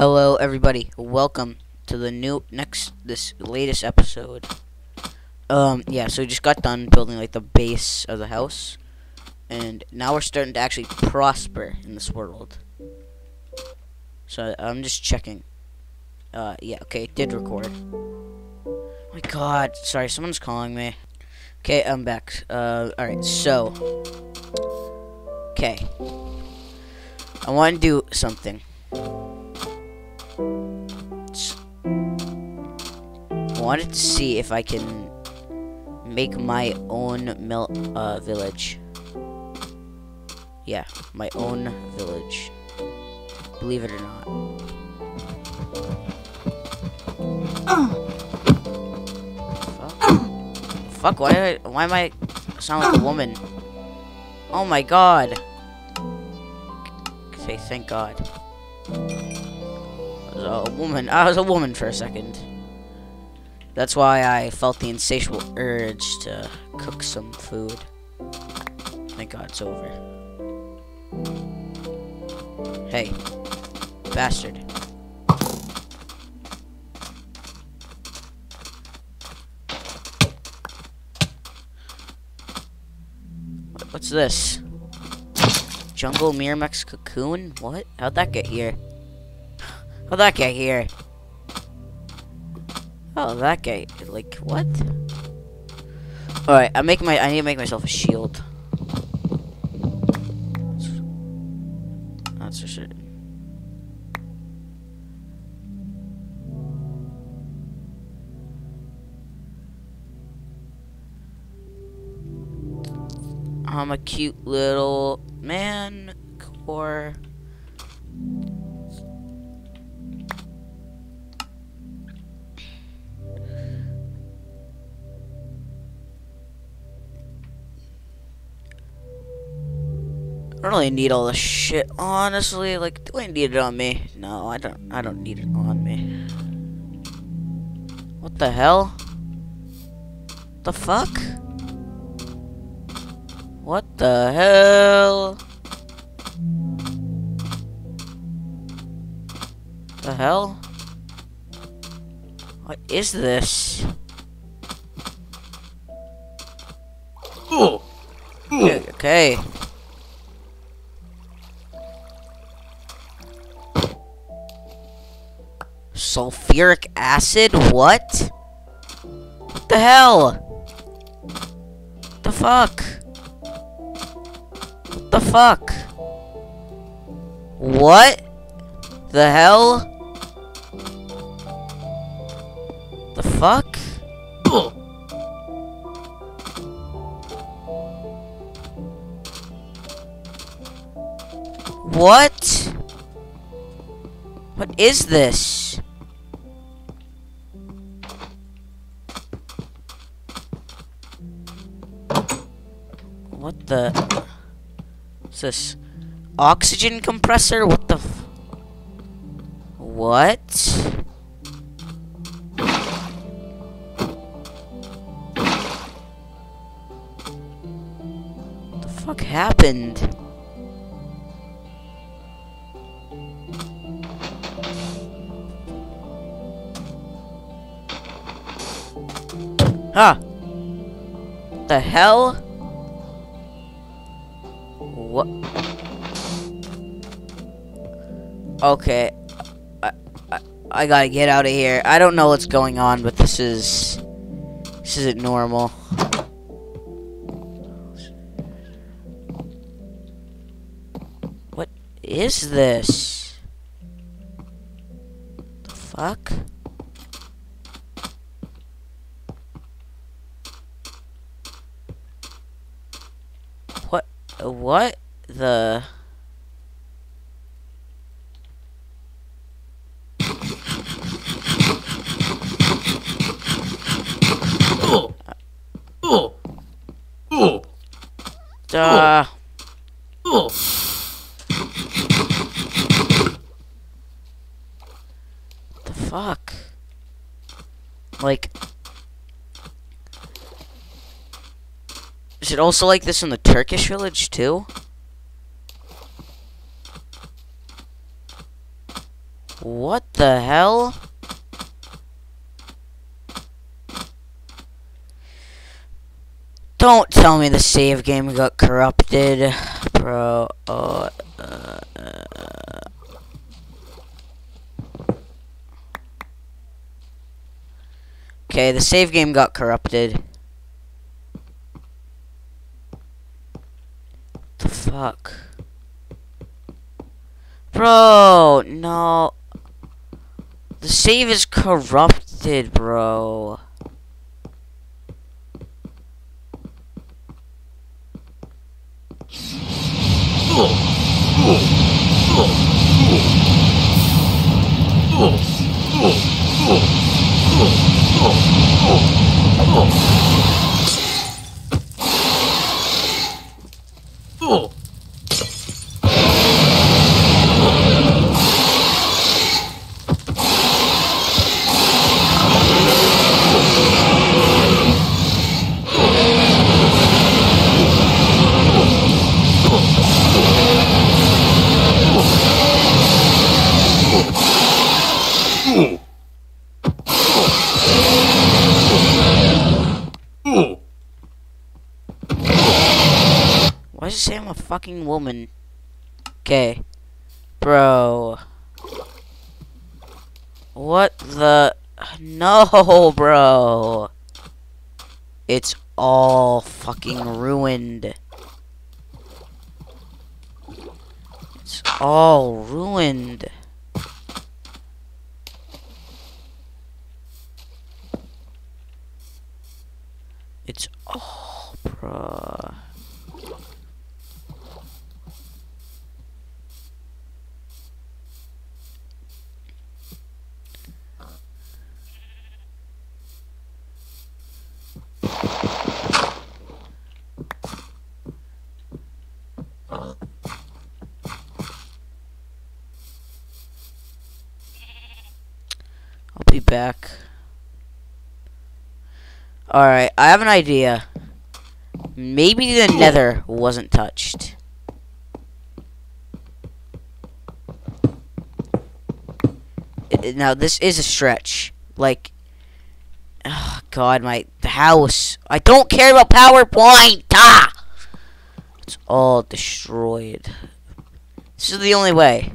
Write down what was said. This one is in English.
Hello, everybody. Welcome to the new next this latest episode. Um, yeah. So we just got done building like the base of the house, and now we're starting to actually prosper in this world. So I'm just checking. Uh, yeah. Okay, it did record. Oh my God. Sorry, someone's calling me. Okay, I'm back. Uh, all right. So, okay. I want to do something. Wanted to see if I can make my own mil uh, village. Yeah, my own village. Believe it or not. Fuck. Fuck, why, why am I sound like a woman? Oh my god. Okay, thank god. Woman. I was a woman for a second. That's why I felt the insatiable urge to cook some food. Thank God it's over. Hey, bastard. What's this? Jungle Miramax cocoon? What? How'd that get here? How'd that guy here? Oh, that guy. Like, what? Alright, I make my I need to make myself a shield. That's for certain. I'm a cute little man core. Don't really need all this shit, honestly. Like, do I need it on me? No, I don't. I don't need it on me. What the hell? The fuck? What the hell? The hell? What is this? Oh. Okay. Sulfuric acid? What? What the hell? What the fuck? What the fuck? What? The hell? The fuck? What? What is this? The? What's this? Oxygen compressor? What the? What the fuck happened? Huh. The hell? Okay. I, I, I gotta get out of here. I don't know what's going on, but this is... This isn't normal. What is this? The fuck? What? What the? Oh. Oh. Oh. Uh, the fuck? Like, is it also like this in the Turkish village too? What the hell? Don't tell me the save game got corrupted, bro. Oh, uh. Okay, the save game got corrupted. The fuck? Bro, no. The save is corrupted, bro. Oh. A fucking woman? Okay. Bro. What the... No, bro. It's all fucking ruined. It's all ruined. It's all, bruh. I'll be back. Alright, I have an idea. Maybe the nether wasn't touched. Now, this is a stretch. Like, oh god, my the house. I don't care about PowerPoint! Ah! It's all destroyed. This is the only way.